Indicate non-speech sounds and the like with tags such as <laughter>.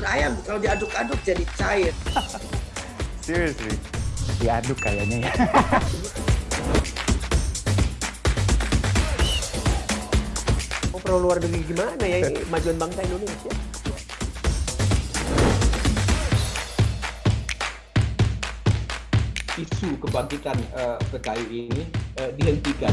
Bubur ayam kalau diaduk-aduk jadi cair. <laughs> Seriously. Diaduk kayaknya ya. <laughs> Oh, perlu luar negeri gimana ya ini majuan bangsa Indonesia? isu kebangkitan eh, PKI ini eh, dihentikan.